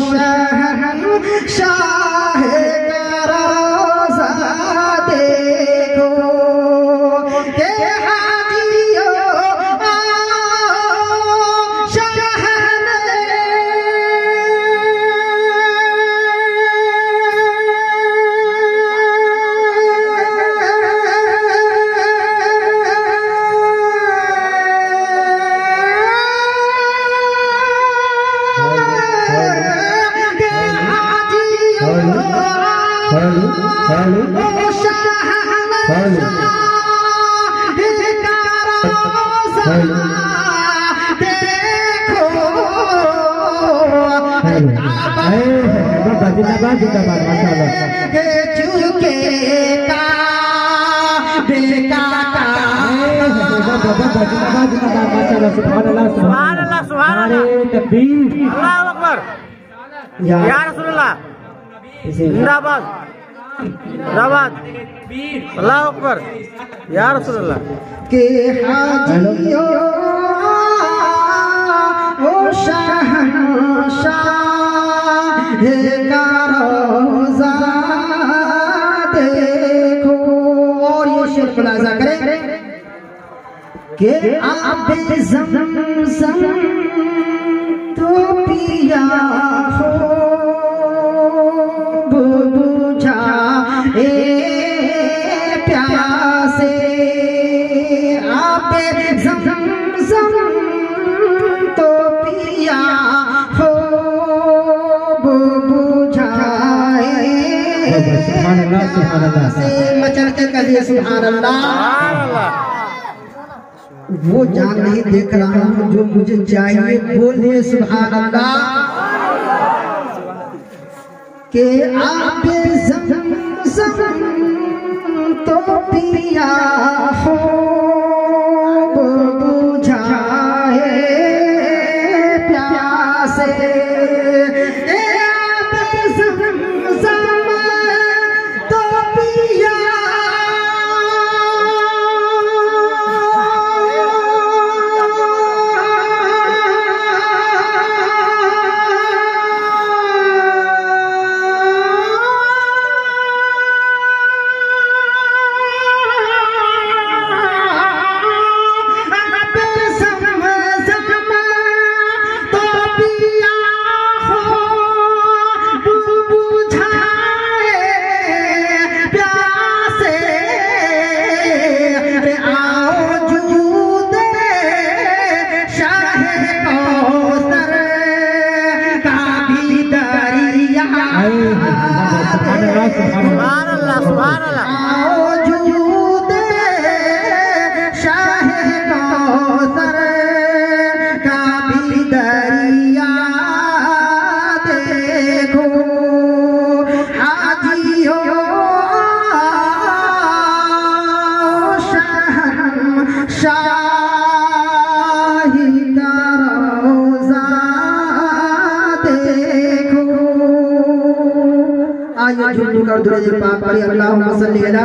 शहन शाह जिंदाबाद अकबर यार रसूलुल्लाह के हाजियो ओ शाह रो ज़ारा तो पिया वो जान नहीं देख रहा हूँ जो मुझे चाहिए बोलिए सुभान के आप सम तो पिया हो। दुरूद और दुरूद पाक पर अल्लाहुम्मा सल्ली अला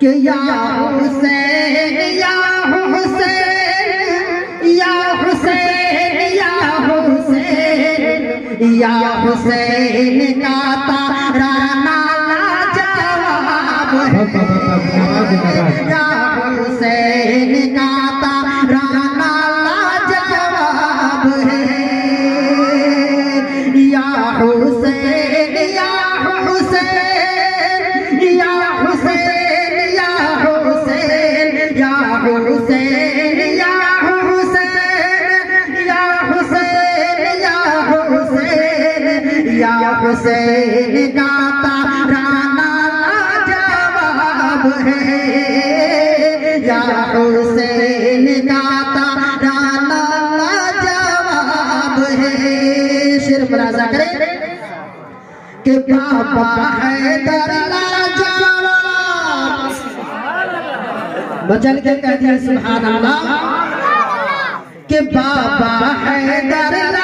कि या हुसैन या हुसैन या हुसैन या हुसैन या हुसैन का तारा नाला जवाब या हुसैन का हुसैन का तारा जवाब है। का ताराना जवाब है। शेर मुलाजा करें। कि है दरला जवाब। बचन के कहते हैं, सुभान कि बाबा है दरला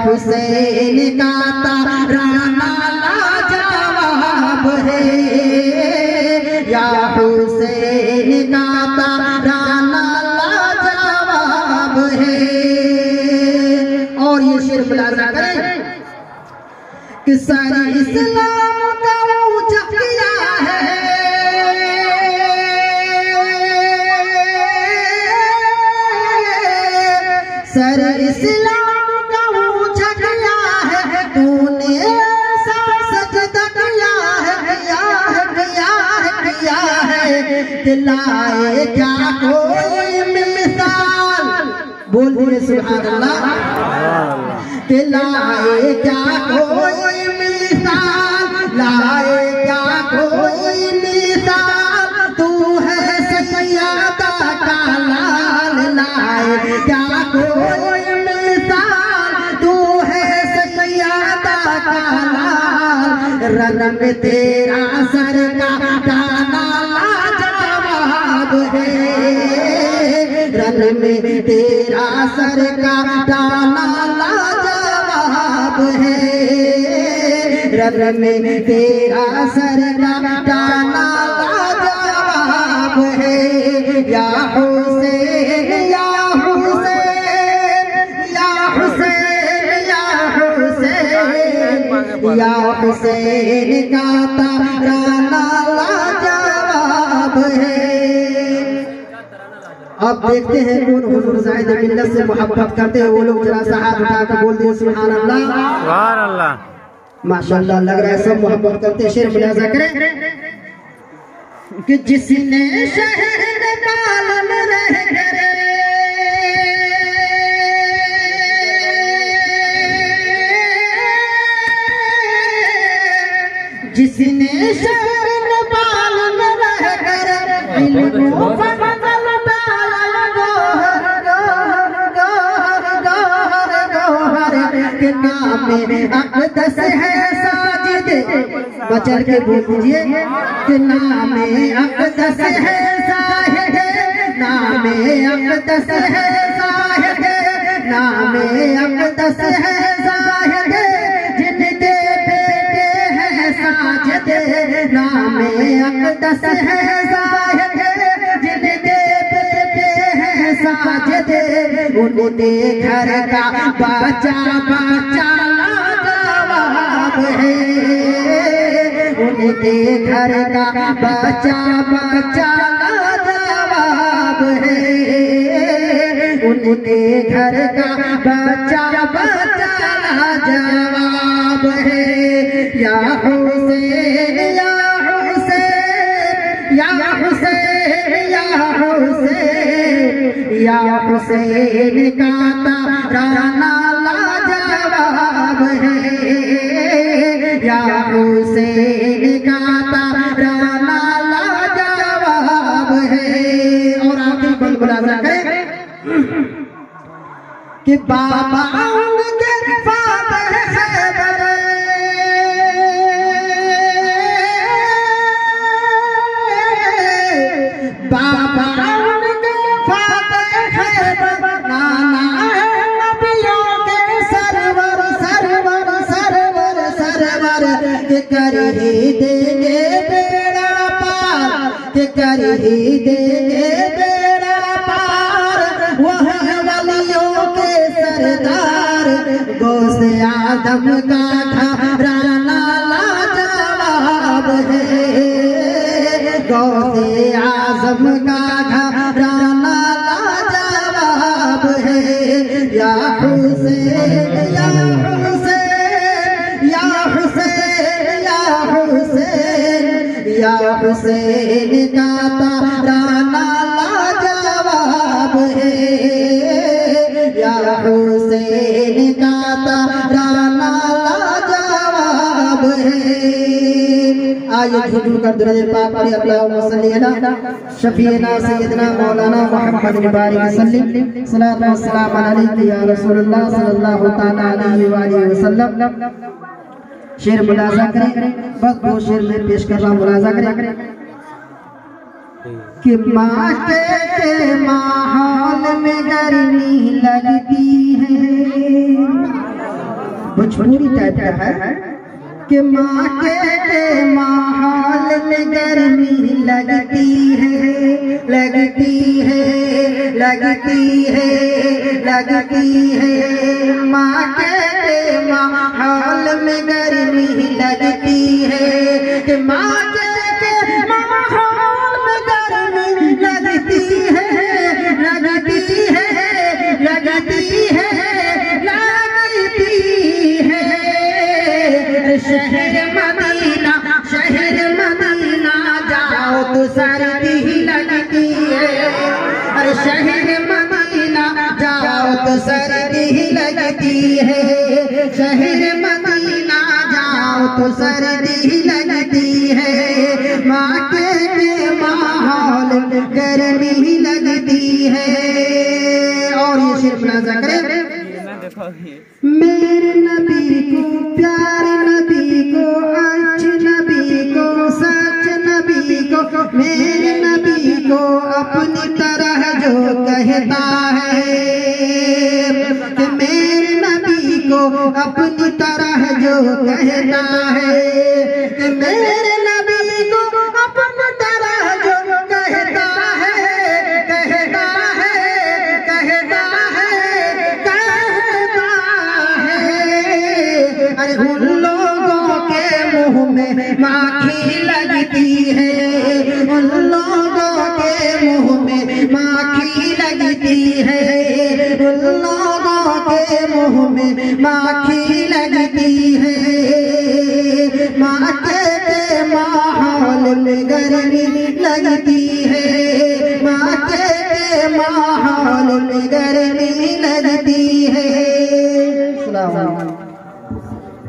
हुसैन का ताराना जवाब है। या हुसैन का ताराना जवाब है। और ये शेर मुलाजा करें कि सारा इस्लाम दिलाए क्या कोई मिसाल? बोल दिए सुभान अल्लाह कि लाए क्या कोई मिसाल? लाए क्या कोई मिसाल? तू है सैयदा का लाल लाए क्या कोई मिसाल? तू है का रन में तेरा सर का है। रन में तेरा सर का गाना जवाब है। रन में तेरा सर का गाना जवाब है। या या हुसैन का ताराना जवाब है। अब देखते हैं कौन हुजूर जाहिद मिल्लत से मोहब्बत करते हैं वो लोग जरा सा हाथ उठा के बोल दिए सुभान अल्लाह सुभान अल्लाह माशाल्लाह लग रहा है सब मोहब्बत करते हैं शेर मुलाजा करें। कि जिसने शहर पालन रह करे जिसने शहर है बचर के दीजिए कि नाम अकदस है साहिद नाम अकदस है साहिद नाम अकदस है साहिद जिनके बेटे हैं साजिद। नाम अकदस है साहिद जिनके बेटे हैं साजिद। उनके घर का बच्चा जवाब उनके घर का बच्चा बच्चा जवाब है। उनके घर का बच्चा बच्चा जवाब है। या हुसैन या हुसैन या हुसैन या हुसैन या हुसैन का ताराना कि बाबा आदम का घराना लाजवाब है गौसे आज़म का घराना लाजवाब है या हुसैन या हुसैन या हुसैन या हुसैन या हुसैन का तराना लाजवाब है झुझु कर दुरूद पाक पढ़िए अल्लाहुम्मा सल्ली अला शफीना सय्यदना मौलाना मुहम्मद मुबारक सल्ली सलात व सलाम अलैहि या रसूलुल्लाह सल्लल्लाहु तआला अलैहि व आलिहि वसल्लम। शेर मुलाजा करें। बस दो शेर में पेश कर रहा मुलाजा करें। कि माँ के माहौल में गर्मी लगती है। भोजपुरी टाइप का है। कि माँ के, के माहौल में गर्मी लगती है लगती है लगती है लगती है। माँ के, के माहौल में गर्मी लगती है कि माँ शहर मदीना जाओ तो सर्दी ही लगती है। माँ के, माहौल गर्मी ही लगती है। और ये सिर्फ़ करें। मेरे नबी को प्यार नबी को अच्छ नबी को सच नबी को मेरे नबी को अपनी तरह जो कहता है। अपनी तरह जो कहना है कि मेरे नबी को अपनी तरह जो कहता है कहता है कहता है कहता है। अरे उन लोगों के मुँह में माखी के